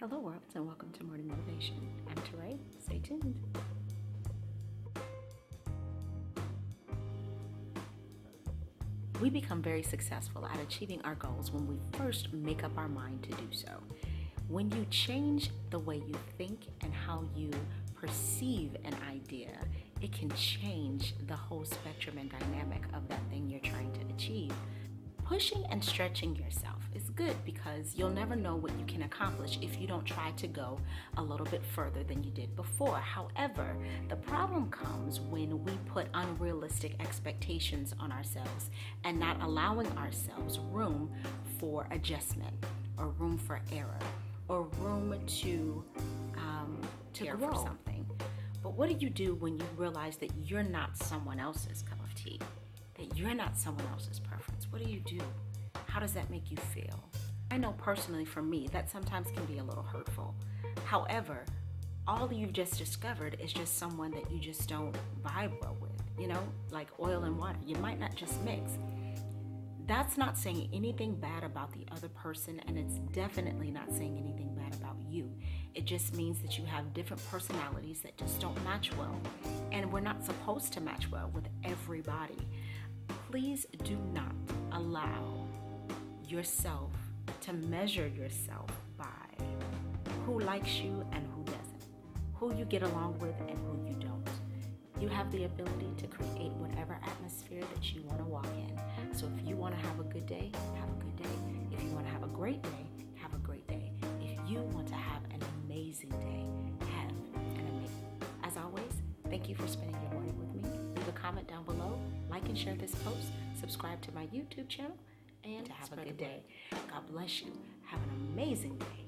Hello, world, and welcome to Morning Motivation. I'm TaRae. Stay tuned. We become very successful at achieving our goals when we first make up our mind to do so. When you change the way you think and how you perceive an idea, it can change the whole spectrum and dynamic of that thing you're trying to achieve. Pushing and stretching yourself good because you'll never know what you can accomplish if you don't try to go a little bit further than you did before. However, the problem comes when we put unrealistic expectations on ourselves and not allowing ourselves room for adjustment or room for error or room to um, to Care grow for something. But what do you do when you realize that you're not someone else's cup of tea? That you're not someone else's preference? What do you do? How does that make you feel? I know personally for me that sometimes can be a little hurtful. However, all you've just discovered is just someone that you just don't vibe well with. You know, like oil and water. You might not just mix that's not saying anything bad about the other person, and it's definitely not saying anything bad about you. It just means that you have different personalities that just don't match well, and we're not supposed to match well with everybody. Please do not allow yourself to measure yourself by who likes you and who doesn't, who you get along with and who you don't. You have the ability to create whatever atmosphere that you want to walk in. So if you want to have a good day, have a good day. If you want to have a great day, have a great day. If you want to have an amazing day, have an amazing. As always, thank you for spending your morning with me. Leave a comment down below, like and share this post, subscribe to my YouTube channel, and to have a good day. God bless you. Have an amazing day.